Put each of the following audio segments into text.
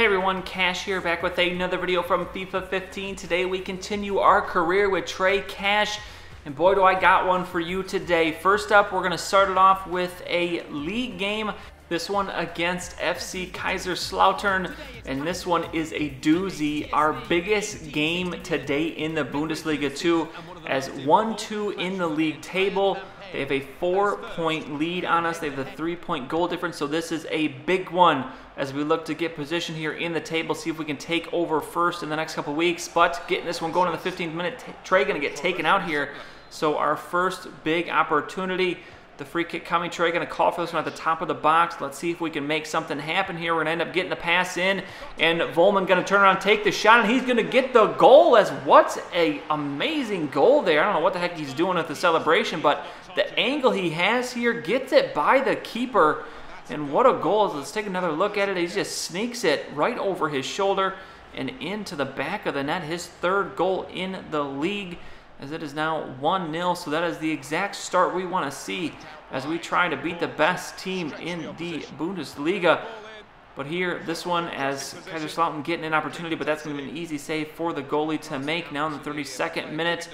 Hey everyone, Cash here, back with another video from FIFA 15. Today we continue our career with Trey Cash, and boy do I got one for you today. First up, we're to start it off with a league game. This one against FC Kaiserslautern, and this one is a doozy. Our biggest game today in the Bundesliga 2 as 1-2 in the league table. They have a four-point lead on us. They have the three-point goal difference, so this is a big one as we look to get position here in the table, see if we can take over first in the next couple weeks. But getting this one going in the 15th minute, Trey going to get taken out here. So our first big opportunity the free kick coming. Trey going to call for this one at the top of the box. Let's see if we can make something happen here. We're going to end up getting the pass in. And Vollmann going to turn around take the shot. And he's going to get the goal as what a amazing goal there. I don't know what the heck he's doing at the celebration. But the angle he has here gets it by the keeper. And what a goal. Let's take another look at it. He just sneaks it right over his shoulder and into the back of the net. His third goal in the league as it is now 1-0. So that is the exact start we want to see as we try to beat the best team in the Bundesliga. But here, this one as Kaiserslautern getting an opportunity, but that's going to be an easy save for the goalie to make. Now in the 32nd minute,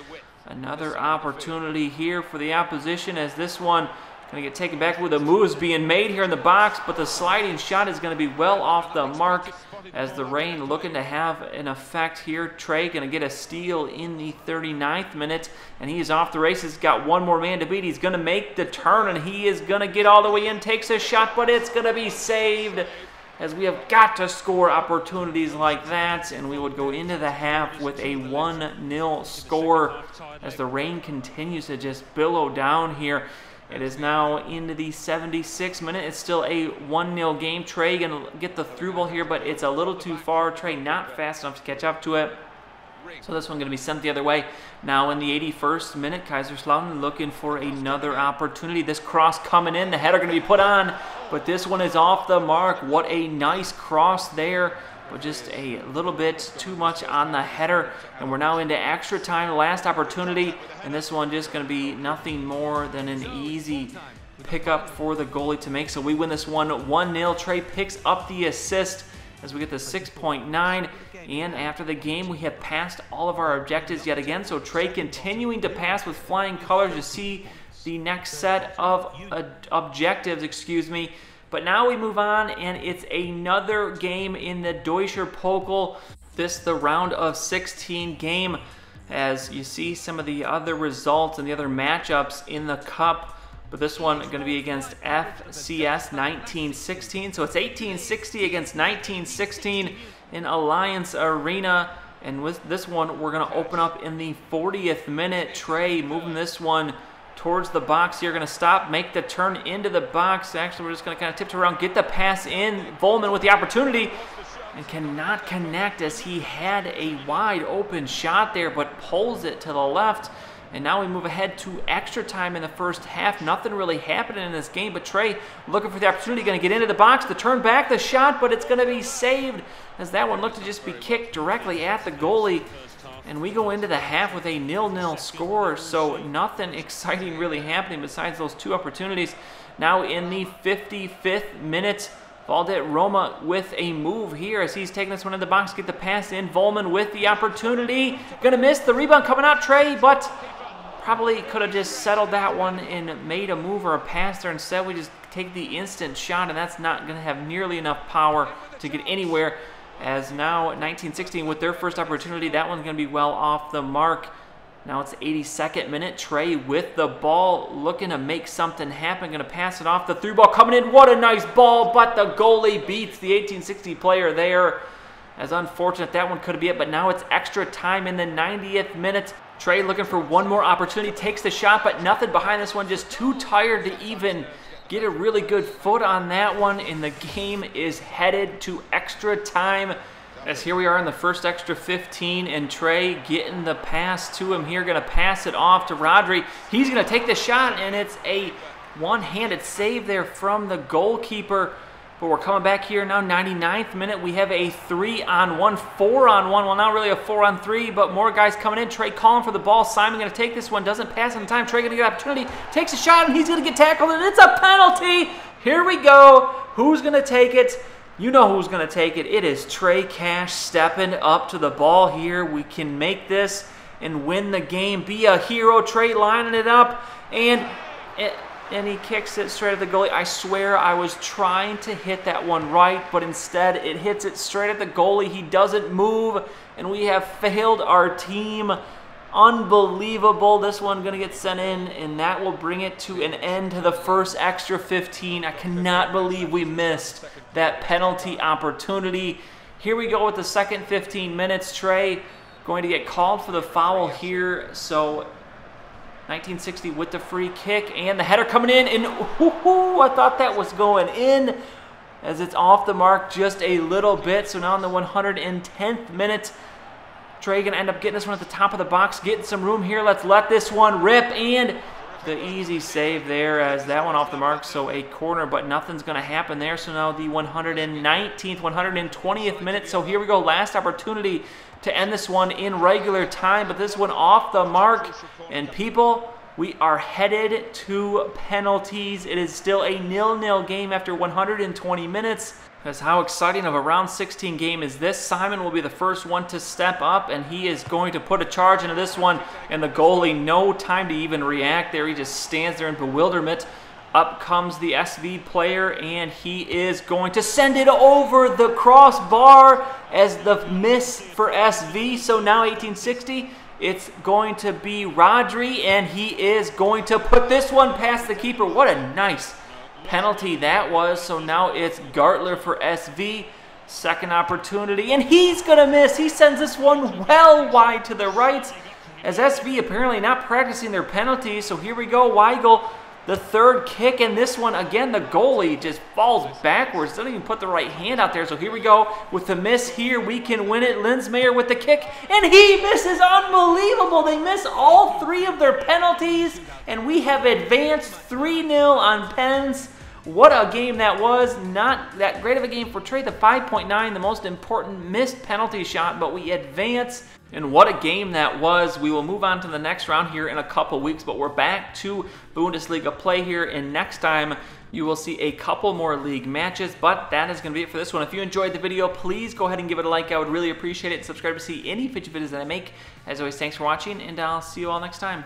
another opportunity here for the opposition as this one Going to get taken back with a moves being made here in the box, but the sliding shot is going to be well off the mark as the rain looking to have an effect here. Trey going to get a steal in the 39th minute, and he is off the races. Got one more man to beat. He's going to make the turn, and he is going to get all the way in, takes a shot, but it's going to be saved as we have got to score opportunities like that, and we would go into the half with a 1-0 score as the rain continues to just billow down here. It is now into the 76th minute. It's still a 1-0 game. Trey going to get the through ball here, but it's a little too far. Trey not fast enough to catch up to it. So this one going to be sent the other way. Now in the 81st minute, Kaiserslautern looking for another opportunity. This cross coming in. The header going to be put on, but this one is off the mark. What a nice cross there but just a little bit too much on the header. And we're now into extra time, last opportunity, and this one just going to be nothing more than an easy pickup for the goalie to make. So we win this one 1-0. Trey picks up the assist as we get the 6.9. And after the game, we have passed all of our objectives yet again. So Trey continuing to pass with flying colors. You see the next set of uh, objectives, excuse me, but now we move on, and it's another game in the Deutscher Pokal. This the round of 16 game. As you see some of the other results and the other matchups in the cup. But this one going to be against FCS 1916. So it's 1860 against 1916 in Allianz Arena. And with this one, we're going to open up in the 40th minute. Trey moving this one towards the box. You're going to stop, make the turn into the box. Actually, we're just going to kind of tiptoe around, get the pass in. Vollmann with the opportunity and cannot connect as he had a wide open shot there, but pulls it to the left. And now we move ahead to extra time in the first half. Nothing really happening in this game, but Trey looking for the opportunity, going to get into the box, the turn back, the shot, but it's going to be saved as that one looked to just be kicked directly at the goalie. And we go into the half with a nil-nil score, so nothing exciting really happening besides those two opportunities. Now in the 55th minute, Valderrama with a move here as he's taking this one in the box, get the pass in. Vollmann with the opportunity. Gonna miss the rebound coming out, Trey, but probably could have just settled that one and made a move or a pass there. Instead, we just take the instant shot, and that's not gonna have nearly enough power to get anywhere as now 1916 with their first opportunity. That one's going to be well off the mark. Now it's 82nd minute. Trey with the ball looking to make something happen. Going to pass it off. The through ball coming in. What a nice ball, but the goalie beats the 1860 player there. As unfortunate that one could be it, but now it's extra time in the 90th minute. Trey looking for one more opportunity. Takes the shot, but nothing behind this one. Just too tired to even get a really good foot on that one, and the game is headed to extra time. As here we are in the first extra 15, and Trey getting the pass to him here, to pass it off to Rodri. He's to take the shot, and it's a one-handed save there from the goalkeeper. But we're coming back here now, 99th minute. We have a three on one, four on one. Well, not really a four on three, but more guys coming in. Trey calling for the ball. Simon going to take this one. Doesn't pass on time. Trey going to get opportunity. Takes a shot, and he's going to get tackled, and it's a penalty. Here we go. Who's going to take it? You know who's going to take it. It is Trey Cash stepping up to the ball here. We can make this and win the game. Be a hero. Trey lining it up. And, and he kicks it straight at the goalie. I swear I was trying to hit that one right, but instead it hits it straight at the goalie. He doesn't move, and we have failed our team. Unbelievable. This one going to get sent in, and that will bring it to an end to the first extra 15. I cannot believe we missed that penalty opportunity. Here we go with the second 15 minutes. Trey going to get called for the foul here. So 1960 with the free kick and the header coming in. And ooh, I thought that was going in as it's off the mark just a little bit. So now in the 110th minute, Trey going to end up getting this one at the top of the box, getting some room here. Let's let this one rip. And the easy save there as that one off the mark. So a corner, but nothing's going to happen there. So now the 119th, 120th minute. So here we go. Last opportunity to end this one in regular time, but this one off the mark. And people, we are headed to penalties. It is still a nil-nil game after 120 minutes. Because how exciting of a round 16 game is this? Simon will be the first one to step up, and he is going to put a charge into this one. And the goalie, no time to even react there. He just stands there in bewilderment. Up comes the SV player, and he is going to send it over the crossbar as the miss for SV. So now 1860, it's going to be Rodri, and he is going to put this one past the keeper. What a nice penalty that was. So now it's Gartler for SV. Second opportunity, and he's going to miss. He sends this one well wide to the right. As SV apparently not practicing their penalties. So here we go. Weigl the third kick, and this one, again, the goalie just falls backwards. Doesn't even put the right hand out there. So here we go with the miss here. We can win it. Linsmayer with the kick, and he misses. Unbelievable. They miss all three of their penalties, and we have advanced 3-0 on Pens. What a game that was. Not that great of a game for Trey. The 5.9, the most important missed penalty shot, but we advance. And what a game that was. We will move on to the next round here in a couple weeks, but we're back to Bundesliga play here. And next time, you will see a couple more league matches, but that is going to be it for this one. If you enjoyed the video, please go ahead and give it a like. I would really appreciate it. Subscribe to see any future videos that I make. As always, thanks for watching, and I'll see you all next time.